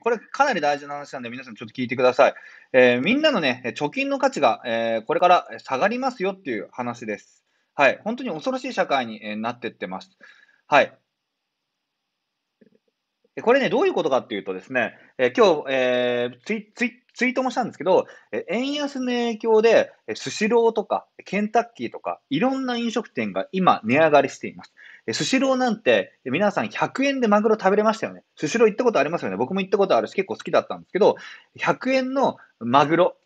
これかなり大事な話なんで皆さんちょっと聞いてください。えー、みんなのね、貯金の価値が、えー、これから下がりますよっていう話です。はい。本当に恐ろしい社会になってってます。はい。これね、どういうことかっていうとですね、え今日、えー、ツイツイツイートもしたんですけど、円安の影響で、スシローとか、ケンタッキーとか、いろんな飲食店が今、値上がりしています。スシローなんて、皆さん100円でマグロ食べれましたよね。スシロー行ったことありますよね。僕も行ったことあるし、結構好きだったんですけど、100円のマグロ、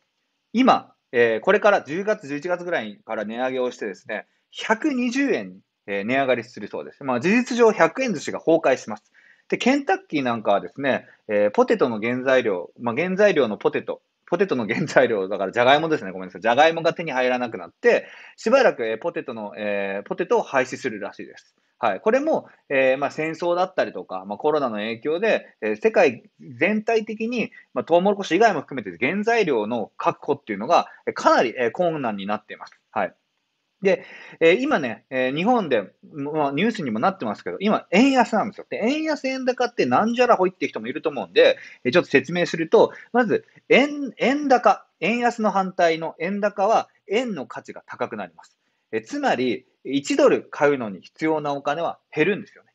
今、えー、これから10月、11月ぐらいから値上げをしてですね、120円、え値上がりするそうです。まあ、事実上100円寿司が崩壊します。で、ケンタッキーなんかはですね、えー、ポテトの原材料、まあ、原材料のポテト、ポテトの原材料、だからじゃがいもですね、ごめんなさい。じゃがいもが手に入らなくなって、しばらく、え、ポテトの、えー、ポテトを廃止するらしいです。はい。これも、えー、まあ、戦争だったりとか、まあ、コロナの影響で、えー、世界全体的に、まあ、トウモロコシ以外も含めて原材料の確保っていうのが、かなり、えー、困難になっています。はい。で、え、今ね、え、日本で、まあ、ニュースにもなってますけど、今、円安なんですよ。で、円安円高ってなんじゃらほいっていう人もいると思うんで、え、ちょっと説明すると、まず、円、円高、円安の反対の円高は、円の価値が高くなります。え、つまり、1ドル買うのに必要なお金は減るんですよね。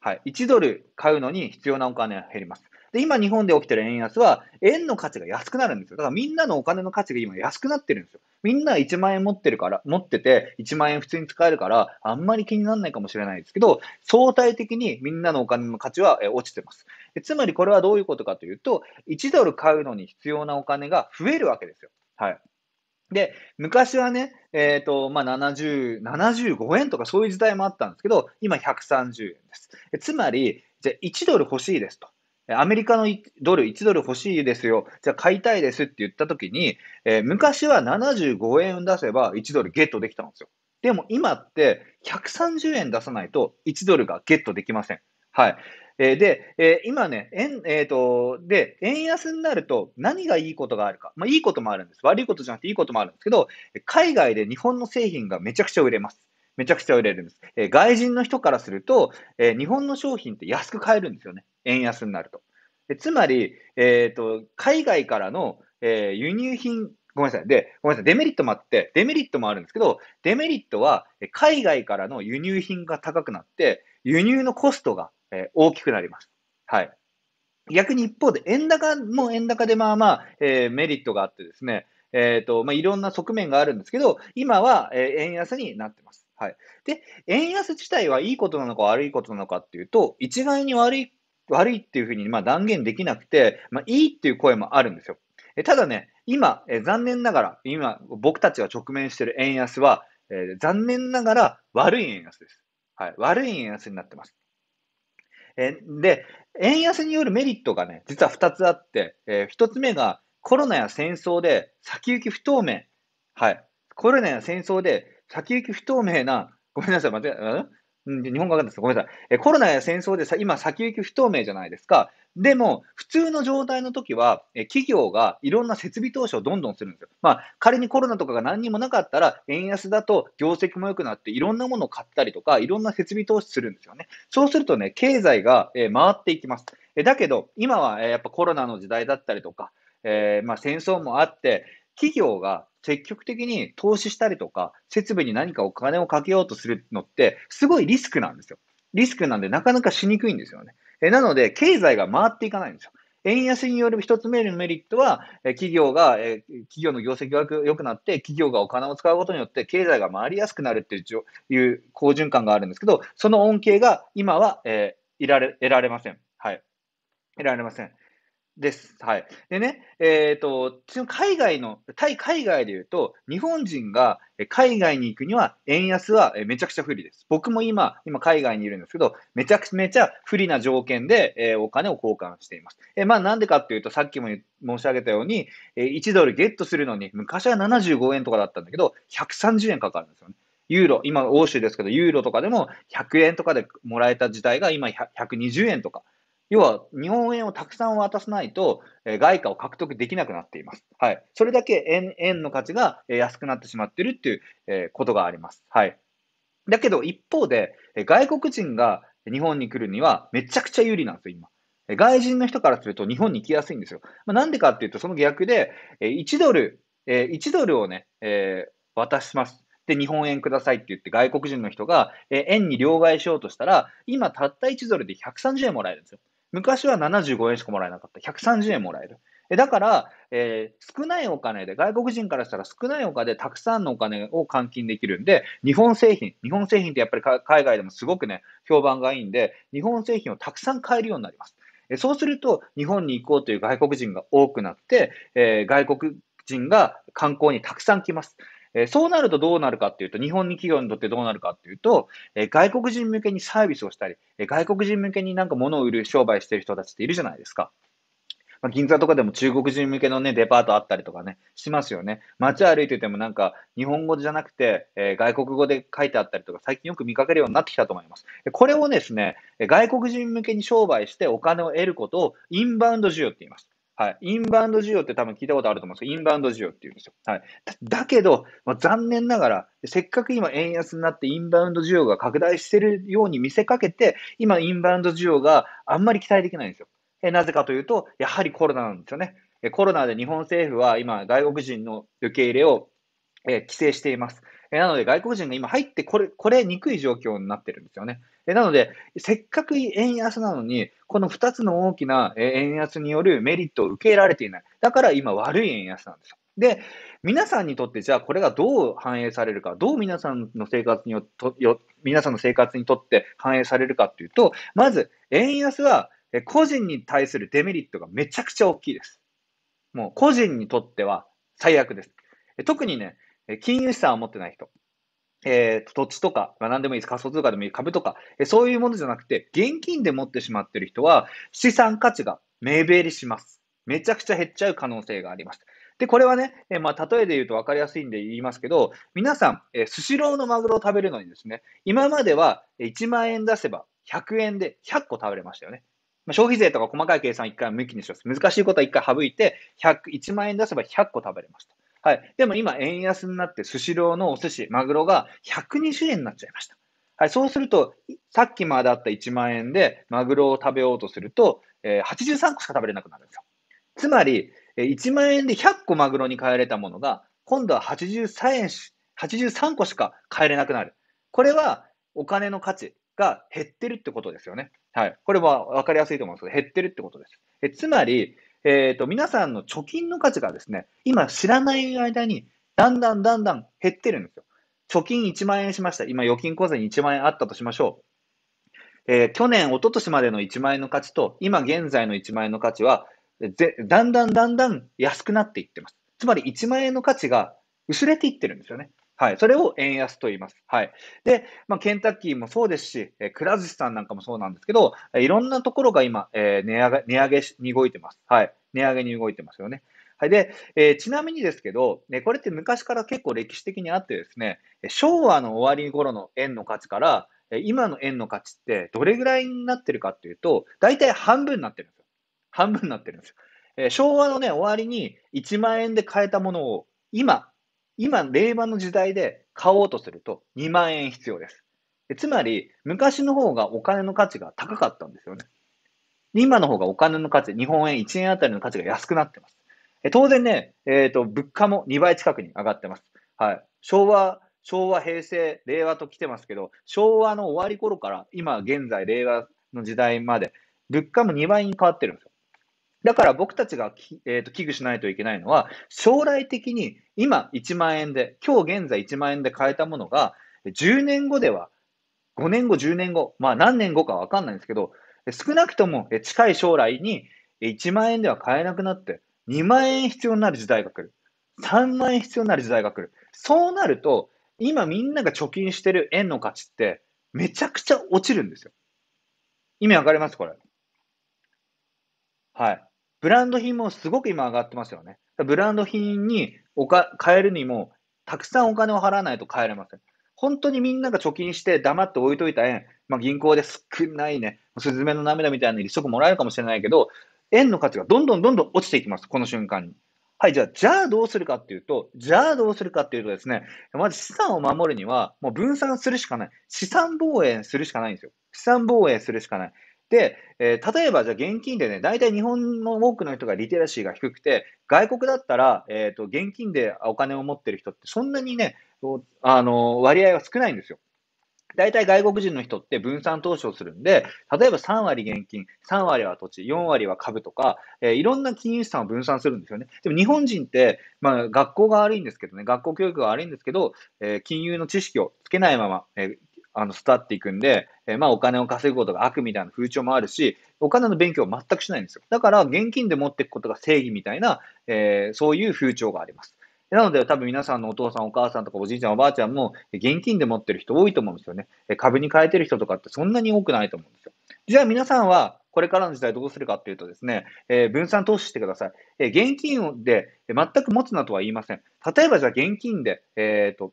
はい。1ドル買うのに必要なお金は減ります。で、今日本で起きてる円安は、円の価値が安くなるんですよ。だからみんなのお金の価値が今安くなってるんですよ。みんな1万円持ってるから、持ってて1万円普通に使えるから、あんまり気にならないかもしれないですけど、相対的にみんなのお金の価値は落ちてます。つまりこれはどういうことかというと、1ドル買うのに必要なお金が増えるわけですよ。はい。で、昔はね、えっ、ー、と、まあ、70、75円とかそういう時代もあったんですけど、今130円です。つまり、じゃあ1ドル欲しいですと。アメリカのドル、1ドル欲しいですよ。じゃあ買いたいですって言ったときに、えー、昔は75円出せば1ドルゲットできたんですよ。でも今って130円出さないと1ドルがゲットできません。はい。え、で、え、今ね、円、えっ、ー、と、で、円安になると何がいいことがあるか。まあ、いいこともあるんです。悪いことじゃなくていいこともあるんですけど、海外で日本の製品がめちゃくちゃ売れます。めちゃくちゃ売れるんです。え、外人の人からすると、え、日本の商品って安く買えるんですよね。円安になると。でつまり、えっ、ー、と、海外からの、え輸入品、ごめんなさい。で、ごめんなさい。デメリットもあって、デメリットもあるんですけど、デメリットは、海外からの輸入品が高くなって、輸入のコストが、え大きくなります。はい。逆に一方で、円高も円高でまあまあ、えー、メリットがあってですね、えっ、ー、と、まあ、いろんな側面があるんですけど、今は、え、円安になってます。はい。で、円安自体はいいことなのか悪いことなのかっていうと、一概に悪い、悪いっていうふうにまあ断言できなくて、まあ、いいっていう声もあるんですよ。えただね、今、え残念ながら、今、僕たちが直面している円安は、えー、残念ながら悪い円安です。はい。悪い円安になってます。えで、円安によるメリットがね、実は2つあって、えー、1つ目がコロナや戦争で先行き不透明。はい。コロナや戦争で先行き不透明な、ごめんなさい、待って、うん？日本語がですごめんなさい。えコロナや戦争でさ、今先行き不透明じゃないですか。でも、普通の状態の時は、え企業がいろんな設備投資をどんどんするんですよ。まあ、仮にコロナとかが何にもなかったら、円安だと業績も良くなって、いろんなものを買ったりとか、いろんな設備投資するんですよね。そうするとね、経済が、え回っていきます。えだけど、今は、えやっぱコロナの時代だったりとか、えー、まあ、戦争もあって、企業が積極的に投資したりとか、設備に何かお金をかけようとするのって、すごいリスクなんですよ。リスクなんでなかなかしにくいんですよね。えなので、経済が回っていかないんですよ。円安による一つ目のメリットは、え企業が、え企業の業績が良くなって、企業がお金を使うことによって、経済が回りやすくなるっていう好循環があるんですけど、その恩恵が今は、えー、得られ得られません。はい。得られません。です。はい。でね、えっ、ー、と、海外の、対海外で言うと、日本人が海外に行くには、円安はめちゃくちゃ不利です。僕も今、今海外にいるんですけど、めちゃくちゃ不利な条件で、えー、お金を交換しています。えー、まあなんでかっていうと、さっきも申し上げたように、えー、1ドルゲットするのに、昔は75円とかだったんだけど、130円かかるんですよね。ユーロ、今欧州ですけど、ユーロとかでも100円とかでもらえた時代が今120円とか。要は、日本円をたくさん渡さないと、外貨を獲得できなくなっています。はい。それだけ円円の価値が、安くなってしまっているっていう、ことがあります。はい。だけど、一方で、外国人が日本に来るにはめちゃくちゃ有利なんですよ、今。外人の人からすると日本に行きやすいんですよ。まあ、なんでかっていうと、その逆で、1ドル、1ドルをね、渡します。で、日本円くださいって言って外国人の人が、円に両替しようとしたら、今たった1ドルで130円もらえるんですよ。昔は75円しかもらえなかった。130円もらえる。だから、えー、少ないお金で、外国人からしたら少ないお金でたくさんのお金を換金できるんで、日本製品、日本製品ってやっぱり海外でもすごくね、評判がいいんで、日本製品をたくさん買えるようになります。そうすると、日本に行こうという外国人が多くなって、えー、外国人が観光にたくさん来ます。えそうなるとどうなるかっていうと、日本に企業にとってどうなるかっていうと、え外国人向けにサービスをしたり、え外国人向けになんか物を売る商売してる人たちっているじゃないですか。まあ、銀座とかでも中国人向けのね、デパートあったりとかね、しますよね。街歩いててもなんか、日本語じゃなくて、えー、外国語で書いてあったりとか、最近よく見かけるようになってきたと思います。これをですね、外国人向けに商売してお金を得ることをインバウンド需要って言います。はい。インバウンド需要って多分聞いたことあると思うんですけど、インバウンド需要って言うんですよ。はい。だけど、まあ、残念ながら、せっかく今円安になってインバウンド需要が拡大してるように見せかけて、今インバウンド需要があんまり期待できないんですよ。えなぜかというと、やはりコロナなんですよね。えコロナで日本政府は今、外国人の受け入れを、え規制しています。えなので、外国人が今入ってこれ、これにくい状況になってるんですよね。えなので、せっかく円安なのに、この2つの大きな円安によるメリットを受け入れられていない。だから今悪い円安なんですよ。で、皆さんにとってじゃあこれがどう反映されるか、どう皆さんの生活によとよ、皆さんの生活にとって反映されるかっていうと、まず、円安は個人に対するデメリットがめちゃくちゃ大きいです。もう個人にとっては最悪です。特にね、金融資産を持ってない人。えー、土地とか、まあ、何でもいいです。仮想通貨でもいい。株とか、えー、そういうものじゃなくて、現金で持ってしまってる人は、資産価値が目減りします。めちゃくちゃ減っちゃう可能性があります。で、これはね、えー、まあ、例えで言うと分かりやすいんで言いますけど、皆さん、え、スシローのマグロを食べるのにですね、今までは1万円出せば100円で100個食べれましたよね。まあ、消費税とか細かい計算1回抜きにします。難しいことは1回省いて、100、1万円出せば100個食べれました。はい。でも今、円安になって、スシローのお寿司、マグロが120円になっちゃいました。はい。そうすると、さっきまであった1万円で、マグロを食べようとすると、えー、83個しか食べれなくなるんですよ。つまり、1万円で100個マグロに変えれたものが、今度は83円し、83個しか買えれなくなる。これは、お金の価値が減ってるってことですよね。はい。これは分かりやすいと思うんですけど、減ってるってことです。えつまり、えっ、ー、と、皆さんの貯金の価値がですね、今知らない間に、だんだんだんだん減ってるんですよ。貯金1万円しました。今、預金口座に1万円あったとしましょう。えー、去年、一昨年までの1万円の価値と、今現在の1万円の価値は、だんだんだんだん安くなっていってます。つまり1万円の価値が薄れていってるんですよね。はい。それを円安と言います。はい。で、まあ、ケンタッキーもそうですし、えー、くら寿司さんなんかもそうなんですけど、いろんなところが今、えー、値上げ、値上げに動いてます。はい。値上げに動いてますよね。はい。で、えー、ちなみにですけど、ね、これって昔から結構歴史的にあってですね、昭和の終わり頃の円の価値から、今の円の価値ってどれぐらいになってるかっていうと、大体半分になってるんですよ。半分になってるんですよ。えー、昭和のね、終わりに1万円で買えたものを、今、今、令和の時代で買おうとすると2万円必要です。つまり、昔の方がお金の価値が高かったんですよね。今の方がお金の価値、日本円1円あたりの価値が安くなってます。当然ね、え、ー、と、物価も2倍近くに上がってます。はい。昭和、昭和、平成、令和と来てますけど、昭和の終わり頃から今現在、令和の時代まで、物価も2倍に変わってるんですよ。だから僕たちが、えーと、危惧しないといけないのは、将来的に今1万円で、今日現在1万円で買えたものが、10年後では、5年後、10年後、まあ何年後かわかんないんですけど、少なくとも近い将来に1万円では買えなくなって、2万円必要になる時代が来る。3万円必要になる時代が来る。そうなると、今みんなが貯金してる円の価値ってめちゃくちゃ落ちるんですよ。意味わかります？これ。はい。ブランド品もすごく今上がってますよね。ブランド品におか買えるにも、たくさんお金を払わないと買えれません。本当にみんなが貯金して黙って置いといた円、まあ、銀行で少ないね、スズメの涙みたいな利息もらえるかもしれないけど、円の価値がどんどんどんどん落ちていきます、この瞬間に。はい、じゃあ、じゃあどうするかっていうと、じゃあどうするかっていうとですね、まず資産を守るには、もう分散するしかない。資産防衛するしかないんですよ。資産防衛するしかない。で、えー、例えばじゃあ現金でね、大体日本の多くの人がリテラシーが低くて、外国だったら、えっ、ー、と、現金でお金を持ってる人ってそんなにね、あの、割合は少ないんですよ。大体外国人の人って分散投資をするんで、例えば3割現金、3割は土地、4割は株とか、えー、いろんな金融資産を分散するんですよね。でも日本人って、まあ学校が悪いんですけどね、学校教育が悪いんですけど、えー、金融の知識をつけないまま、えー、あの、スタっていくんで、え、まあお金を稼ぐことが悪みたいな風潮もあるし、お金の勉強を全くしないんですよ。だから現金で持っていくことが正義みたいな、えー、そういう風潮があります。なので、多分皆さんのお父さん、お母さんとかおじいちゃん、おばあちゃんも現金で持ってる人多いと思うんですよね。株に変えてる人とかってそんなに多くないと思うんですよ。じゃあ皆さんはこれからの時代どうするかっていうとですね、えー、分散投資してください。えー、現金で全く持つなとは言いません。例えばじゃあ現金で、えっ、ー、と、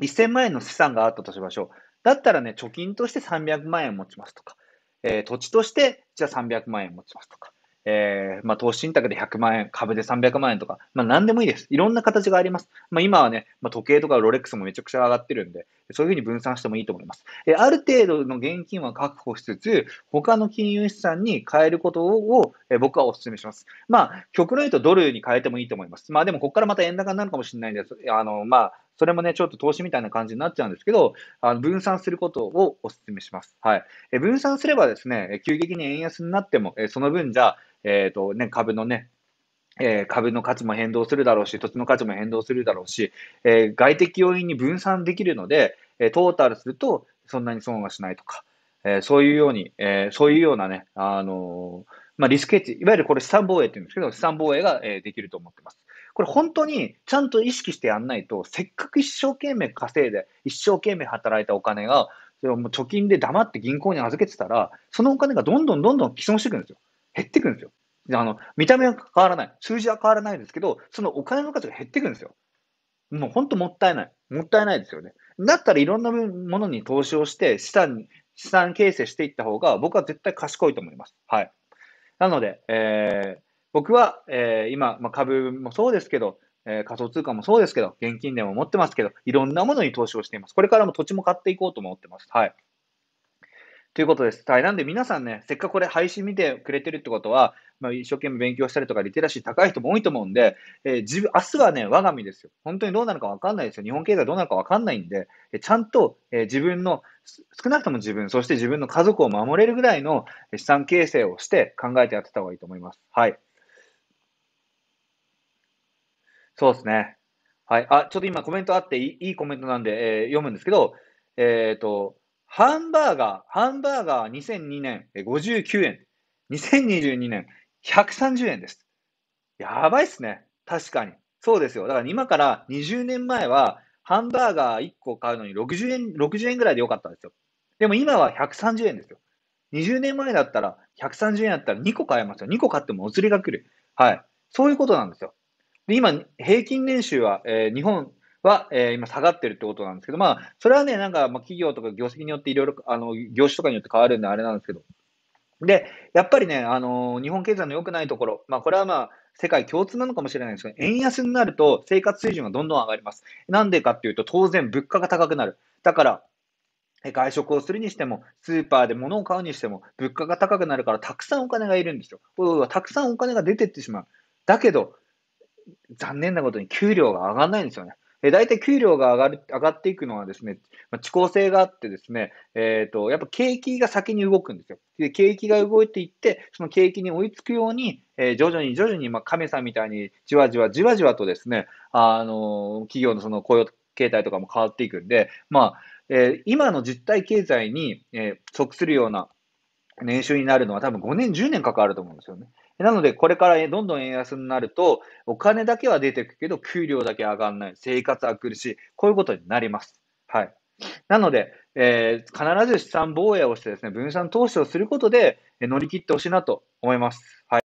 1000万円の資産があったとしましょう。だったらね、貯金として300万円持ちますとか、え土地としてじゃあ300万円持ちますとか、えー、まあ、投資信託で100万円、株で300万円とか、まあ、何でもいいです。いろんな形があります。まあ、今はね、まあ、時計とかロレックスもめちゃくちゃ上がってるんで、そういうふうに分散してもいいと思います。えある程度の現金は確保しつつ、他の金融資産に変えることを、え僕はお勧めします。まあ、極論言うとドルに変えてもいいと思います。まあ、でもここからまた円高になるかもしれないんです。あの、まあ、それもね、ちょっと投資みたいな感じになっちゃうんですけど、あの分散することをお勧めします。はい。え分散すればですね、急激に円安になっても、えその分じゃ、えっ、ー、とね、株のね、えー、株の価値も変動するだろうし、土地の価値も変動するだろうし、えー、外的要因に分散できるので、え、トータルするとそんなに損はしないとか、えそういうように、えそういうようなね、あのまあ、リスクヘッジ、いわゆるこれ資産防衛って言うんですけど、資産防衛が、えできると思ってます。これ本当にちゃんと意識してやんないと、せっかく一生懸命稼いで、一生懸命働いたお金が、それもう貯金で黙って銀行に預けてたら、そのお金がどんどんどんどん既存していくんですよ。減っていくんですよ。あの、見た目は変わらない。数字は変わらないですけど、そのお金の価値が減っていくんですよ。もう本当もったいない。もったいないですよね。だったらいろんなものに投資をして、資産に、資産形成していった方が、僕は絶対賢いと思います。はい。なので、えー、僕は、えー、今、まあ、株もそうですけど、えー、仮想通貨もそうですけど、現金でも持ってますけど、いろんなものに投資をしています。これからも土地も買っていこうと思ってます。はい。ということです。はい。なんで皆さんね、せっかくこれ配信見てくれてるってことは、まあ、一生懸命勉強したりとか、リテラシー高い人も多いと思うんで、えー、自分、明日はね、我が身ですよ。本当にどうなるかわかんないですよ。日本経済どうなるかわかんないんで、えちゃんと、えー、自分の、少なくとも自分、そして自分の家族を守れるぐらいの資産形成をして考えてやってた方がいいと思います。はい。そうですね。はい。あ、ちょっと今コメントあっていいいいコメントなんで、えー、読むんですけど、えっ、と、ハンバーガー、ハンバーガー2002年59円。2022年130円です。やばいっすね。確かに。そうですよ。だから今から20年前は、ハンバーガー1個買うのに60円、60円ぐらいでよかったんですよ。でも今は130円ですよ。20年前だったら、130円だったら2個買えますよ。2個買ってもお釣りが来る。はい。そういうことなんですよ。で今、平均年収は、えー、日本は、えー、今下がってるってことなんですけど、まあ、それはね、なんか、まあ、企業とか業績によっていろいろ、あの、業種とかによって変わるんであれなんですけど。で、やっぱりね、あの日本経済の良くないところ、まあ、これはまあ、世界共通なのかもしれないですけど、円安になると生活水準がどんどん上がります。なんでかっていうと、当然物価が高くなる。だから、外食をするにしても、スーパーで物を買うにしても、物価が高くなるから、たくさんお金がいるんですよ。たくさんお金が出てってしまう。だけど、残念なことに給料が上がらないんですよね。え大体給料が上がる上がっていくのはですね、まあ、遅効性があってですね、えっ、ー、と、やっぱ景気が先に動くんですよ。で、景気が動いていって、その景気に追いつくように、えー、徐々に徐々に、まあ、亀さんみたいにじわじわじわじわとですね、あの、企業のその雇用形態とかも変わっていくんで、まあ、え、今の実体経済に、え即するような年収になるのは多分5年、10年かかると思うんですよね。なので、これからどんどん円安になると、お金だけは出てくけど、給料だけ上がらない。生活は苦しい。こういうことになります。はい。なので、えー、必ず資産防衛をしてですね、分散投資をすることで乗り切ってほしいなと思います。はい。